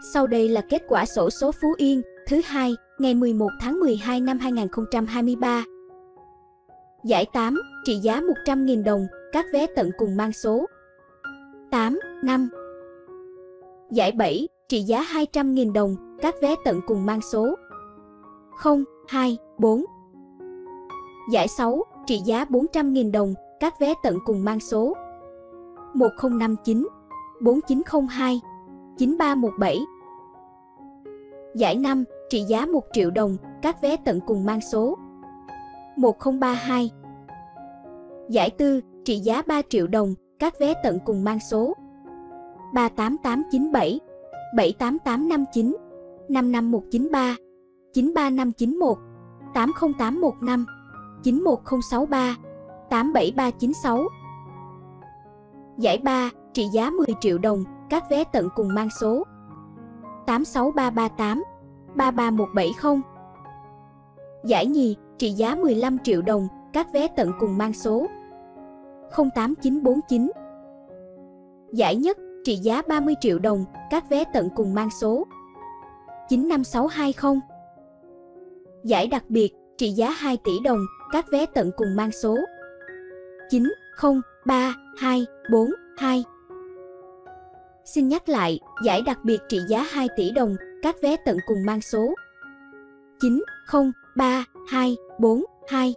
Sau đây là kết quả sổ số Phú Yên thứ hai, ngày 11 tháng 12 năm 2023. Giải 8, trị giá 100.000 đồng, các vé tận cùng mang số 8, 5. Giải 7, trị giá 200.000 đồng, các vé tận cùng mang số 0, 2, 4. Giải 6, trị giá 400.000 đồng, các vé tận cùng mang số 1059, 4902, 9317. Giải 5, trị giá 1 triệu đồng, các vé tận cùng mang số 1032. Giải 4, trị giá 3 triệu đồng, các vé tận cùng mang số 38897, 78859, 55193, 93591, 80815, 91063, 87396. Giải 3, trị giá 10 triệu đồng, các vé tận cùng mang số 86338, 33170. Giải nhì, trị giá 15 triệu đồng, các vé tận cùng mang số 08949. Giải nhất, trị giá 30 triệu đồng, các vé tận cùng mang số 95620. Giải đặc biệt, trị giá 2 tỷ đồng, các vé tận cùng mang số 903242. Xin nhắc lại, giải đặc biệt trị giá 2 tỷ đồng, các vé tận cùng mang số 903242.